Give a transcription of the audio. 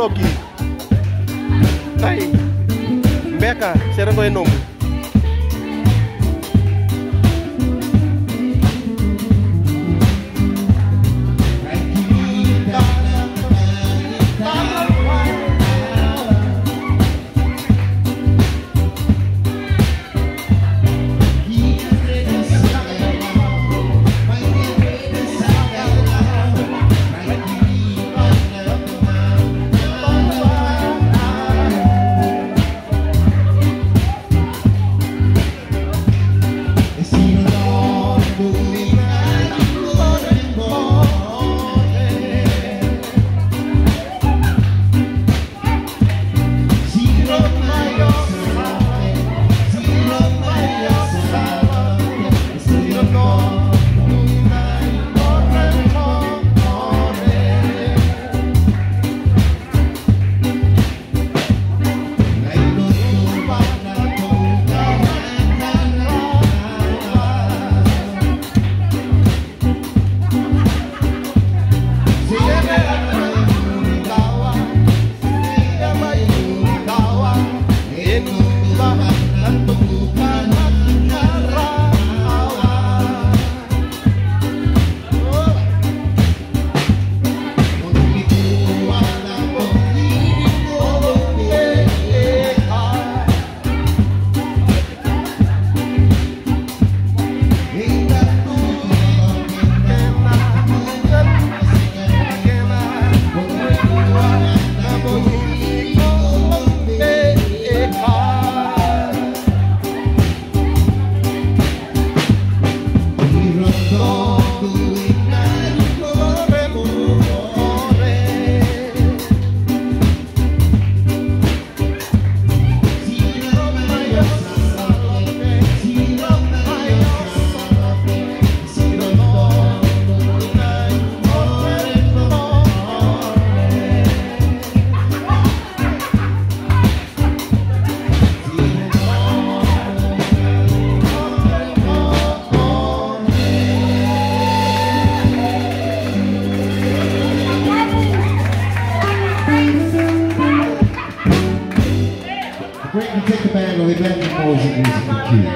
loki. Tai mbeka serengo enomu evento hoje, música aqui.